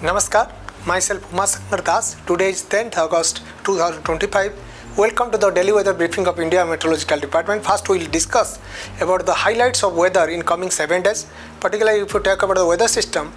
Namaskar, myself Uma Sankar Das. Today is 10th August 2025. Welcome to the daily weather briefing of India Meteorological Department. First, we will discuss about the highlights of weather in coming seven days. Particularly, if you talk about the weather system,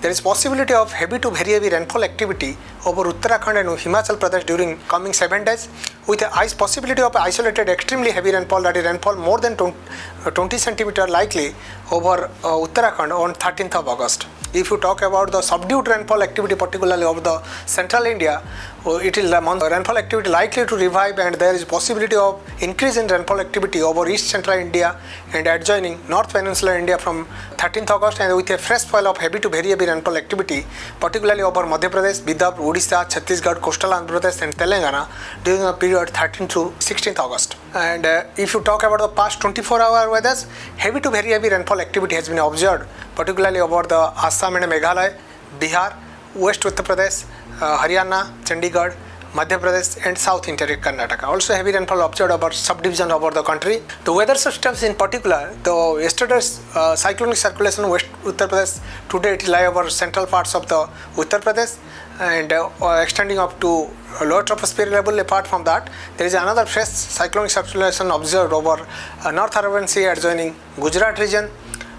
there is possibility of heavy to very heavy rainfall activity over Uttarakhand and Himachal Pradesh during coming seven days, with a ice possibility of isolated extremely heavy rainfall, that is rainfall more than 20, uh, 20 centimeter likely over uh, Uttarakhand on 13th of August. If you talk about the subdued rainfall activity, particularly of the central India, uh, it is rainfall activity likely to revive, and there is possibility of increase in rainfall activity over east central India and adjoining North Peninsular India from 13th August, and with a fresh fall of heavy to very heavy rainfall activity, particularly over Madhya Pradesh, Vidarbha, Odisha, Chhattisgarh, coastal Andhra Pradesh, and Telangana during the period 13th to 16th August. And uh, if you talk about the past 24 hour weather, heavy to very heavy rainfall activity has been observed, particularly over the Assam and Meghalaya, Bihar, West Uttar Pradesh, uh, Haryana, Chandigarh, Madhya Pradesh and South Interior Karnataka. Also heavy rainfall observed over subdivisions over the country. The weather systems in particular, the yesterday's uh, cyclonic circulation west Uttar Pradesh, today it lie over central parts of the Uttar Pradesh and uh, extending up to lower troposphere level. Apart from that, there is another fresh cyclonic circulation observed over uh, North Arabian Sea adjoining Gujarat region.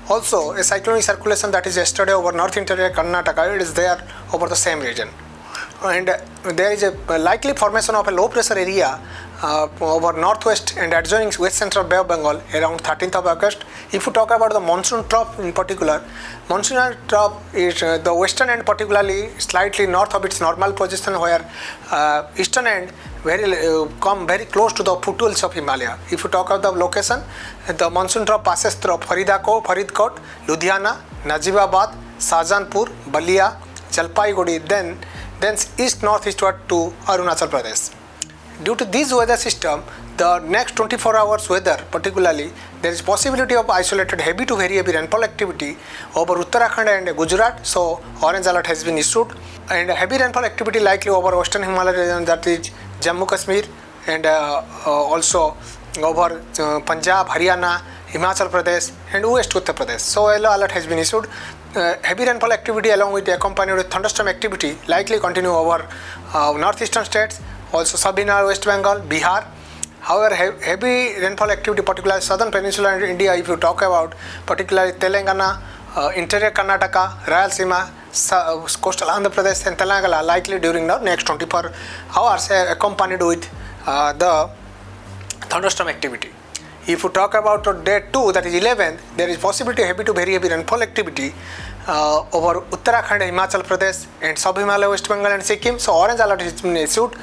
Also, a cyclonic circulation that is yesterday over North Interior Karnataka, it is there over the same region and there is a likely formation of a low pressure area uh, over northwest and adjoining west central Bay of Bengal around 13th of August. If you talk about the monsoon trough in particular, monsoon trough is uh, the western end particularly slightly north of its normal position where uh, eastern end very uh, come very close to the foothills of Himalaya. If you talk about the location, the monsoon trough passes through Faridako, Faridkot, Ludhiana, Najibabad, Shahjahanpur, Ballia, Jalpaiguri, then then east northeastward to Arunachal Pradesh. Due to this weather system, the next 24 hours weather particularly, there is possibility of isolated heavy to very heavy rainfall activity over Uttarakhand and Gujarat. So orange alert has been issued and heavy rainfall activity likely over western Himalaya region that is Jammu Kashmir and uh, uh, also over uh, Punjab, Haryana, Himachal Pradesh and West Uttar Pradesh. So yellow alert has been issued. Uh, heavy rainfall activity along with accompanied with thunderstorm activity likely continue over uh, northeastern states, also Sabina, West Bengal, Bihar. However, heavy rainfall activity, particularly southern peninsula and India, if you talk about particularly Telangana, uh, interior Karnataka, Rayalaseema, Sa- coastal Andhra Pradesh and Telangana likely during the next 24 hours uh, accompanied with uh, the thunderstorm activity. If you talk about day 2, that is 11th, there is possibility of heavy to very heavy rainfall activity uh, over Uttarakhand, Himachal Pradesh, and Sub Himalaya, West Bengal, and Sikkim. So, orange alert been issued.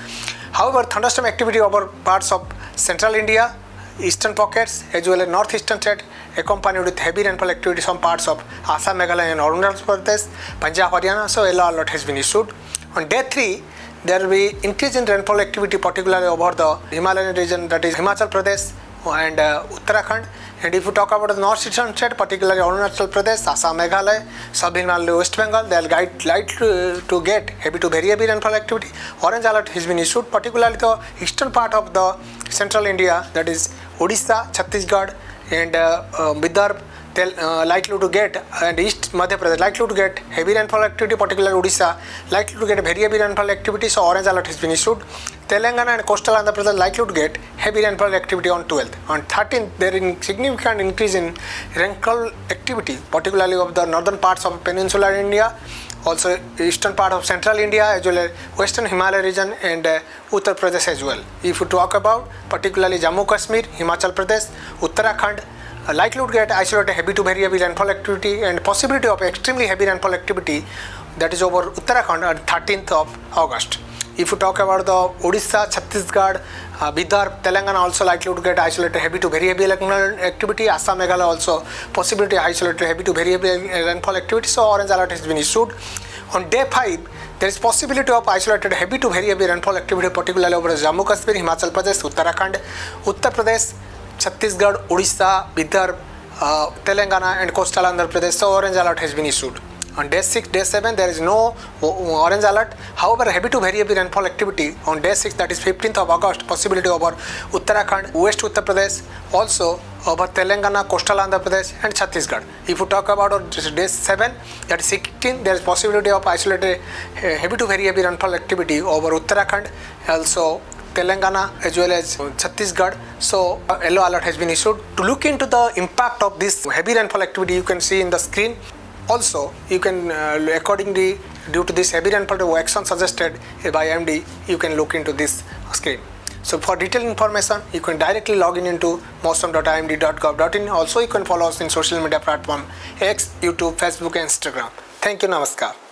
However, thunderstorm activity over parts of central India, eastern pockets, as well as northeastern state, accompanied with heavy rainfall activity some parts of Assam, Meghalaya, and Arunachal Pradesh, Punjab, Haryana. So, yellow alert has been issued. On day 3, there will be increase in rainfall activity, particularly over the Himalayan region, that is Himachal Pradesh and uh, Uttarakhand. And if you talk about the northeastern state, particularly Arunachal Pradesh, Assam, Meghalaya, Sub Himalaya, West Bengal, they are guide, light to, to get heavy to very heavy rainfall activity. Orange alert has been issued, particularly the eastern part of the central India, that is Odisha, Chhattisgarh, and uh, uh, Vidarbha, tel, uh, likely to get and east Madhya Pradesh likely to get heavy rainfall activity, particularly Odisha likely to get very heavy rainfall activity. So orange alert has been issued. Telangana and coastal Andhra Pradesh likely to get heavy rainfall activity on 12th. On 13th, there is significant increase in rainfall activity, particularly of the northern parts of peninsular India, also eastern part of central India as well as western Himalaya region and uh, Uttar Pradesh as well. If you talk about particularly Jammu Kashmir, Himachal Pradesh, Uttarakhand, likely to get isolated heavy to very heavy rainfall activity and possibility of extremely heavy rainfall activity that is over Uttarakhand on 13th of August. If you talk about the Odisha, Chhattisgarh, uh, Telangana also likely to get isolated heavy to very heavy activity. Assam, Meghalaya also possibility isolated heavy to very heavy rainfall activity. So orange alert has been issued. On day 5, there is possibility of isolated heavy to very heavy rainfall activity particularly over Jammu Kashmir, Himachal Pradesh, Uttarakhand, Uttar Pradesh, Chhattisgarh, Orissa, Vidarbha Telangana and coastal Andhra Pradesh so orange alert has been issued on day six day seven there is no orange alert however heavy to variable rainfall activity on day six that is fifteenth of August possibility over Uttarakhand west Uttar Pradesh also over Telangana coastal Andhra Pradesh and Chhattisgarh if you talk about day seven that is sixteen there is possibility of isolated heavy to variable rainfall activity over Uttarakhand also Telangana as well as Chhattisgarh. So yellow alert has been issued. To look into the impact of this heavy rainfall activity, you can see in the screen also, you can uh, accordingly, due to this heavy rainfall action suggested by MD, you can look into this screen. So for detailed information, you can directly log in into mausam.imd.gov.in. Also, you can follow us in social media platform X, YouTube, Facebook, and Instagram. Thank you. Namaskar.